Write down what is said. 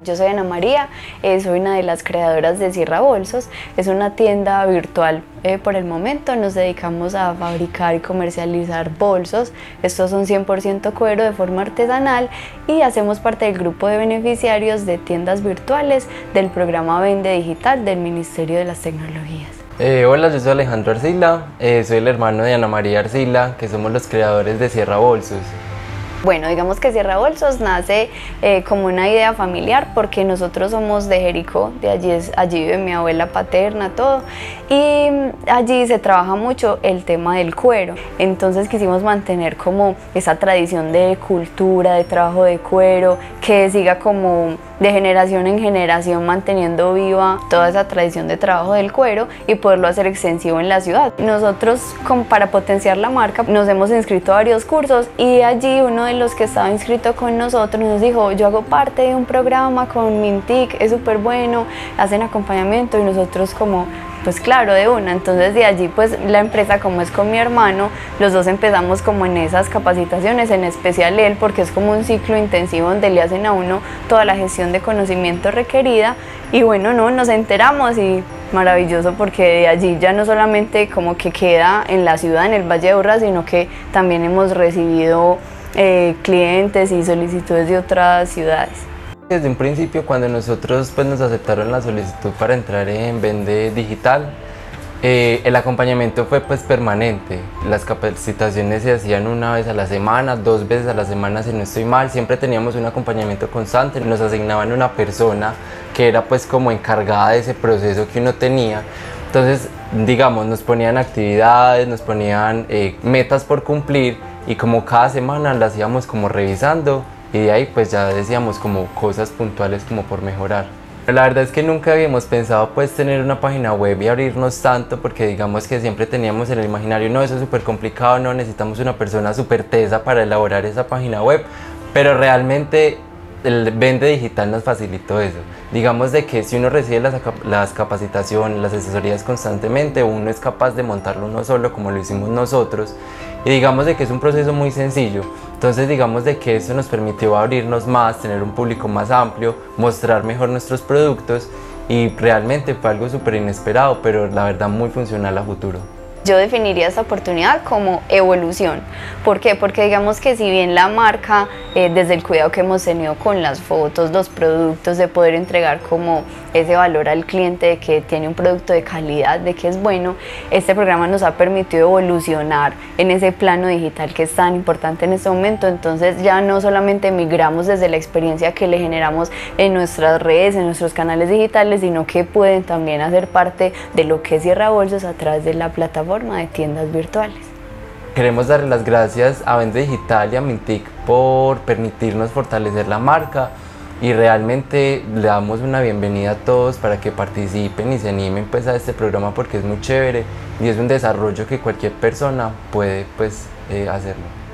Yo soy Ana María, eh, soy una de las creadoras de Sierra Bolsos. Es una tienda virtual eh, por el momento. Nos dedicamos a fabricar y comercializar bolsos. Estos son 100% cuero de forma artesanal y hacemos parte del grupo de beneficiarios de tiendas virtuales del programa Vende Digital del Ministerio de las Tecnologías. Eh, hola, yo soy Alejandro Arcila, soy el hermano de Ana María Arcila, que somos los creadores de Sierra Bolsos. Bueno, digamos que Sierra Bolsos nace eh, como una idea familiar porque nosotros somos de Jericó, de allí, es, allí vive mi abuela paterna, todo, y allí se trabaja mucho el tema del cuero. Entonces quisimos mantener como esa tradición de cultura, de trabajo de cuero, que siga como de generación en generación manteniendo viva toda esa tradición de trabajo del cuero y poderlo hacer extensivo en la ciudad. Nosotros para potenciar la marca nos hemos inscrito a varios cursos y allí uno de los que estaba inscrito con nosotros nos dijo yo hago parte de un programa con Mintic, es súper bueno, hacen acompañamiento y nosotros como pues claro, de una. Entonces de allí pues la empresa como es con mi hermano, los dos empezamos como en esas capacitaciones, en especial él porque es como un ciclo intensivo donde le hacen a uno toda la gestión de conocimiento requerida y bueno, no, nos enteramos y maravilloso porque de allí ya no solamente como que queda en la ciudad, en el Valle de Urra, sino que también hemos recibido eh, clientes y solicitudes de otras ciudades. Desde un principio, cuando nosotros pues, nos aceptaron la solicitud para entrar en Vende Digital, eh, el acompañamiento fue pues permanente. Las capacitaciones se hacían una vez a la semana, dos veces a la semana si no estoy mal. Siempre teníamos un acompañamiento constante. Nos asignaban una persona que era pues como encargada de ese proceso que uno tenía. Entonces, digamos, nos ponían actividades, nos ponían eh, metas por cumplir y como cada semana las íbamos como revisando y de ahí pues ya decíamos como cosas puntuales como por mejorar. La verdad es que nunca habíamos pensado pues tener una página web y abrirnos tanto porque digamos que siempre teníamos en el imaginario, no, eso es súper complicado, no, necesitamos una persona súper tesa para elaborar esa página web, pero realmente el Vende Digital nos facilitó eso. Digamos de que si uno recibe las, las, capacitaciones, las asesorías constantemente, uno es capaz de montarlo uno solo como lo hicimos nosotros y digamos de que es un proceso muy sencillo. Entonces digamos de que eso nos permitió abrirnos más, tener un público más amplio, mostrar mejor nuestros productos y realmente fue algo súper inesperado, pero la verdad muy funcional a futuro. Yo definiría esta oportunidad como evolución. ¿Por qué? Porque digamos que si bien la marca, eh, desde el cuidado que hemos tenido con las fotos, los productos, de poder entregar como ese valor al cliente de que tiene un producto de calidad, de que es bueno, este programa nos ha permitido evolucionar en ese plano digital que es tan importante en este momento. Entonces ya no solamente migramos desde la experiencia que le generamos en nuestras redes, en nuestros canales digitales, sino que pueden también hacer parte de lo que es Sierra Bolsos a través de la plataforma de tiendas virtuales. Queremos darle las gracias a Vende Digital y a Mintic por permitirnos fortalecer la marca, y realmente le damos una bienvenida a todos para que participen y se animen pues a este programa porque es muy chévere y es un desarrollo que cualquier persona puede pues eh, hacerlo.